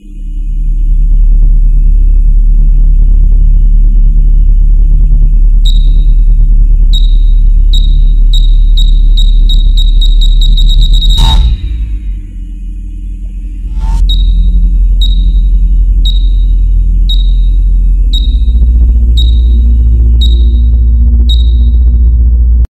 you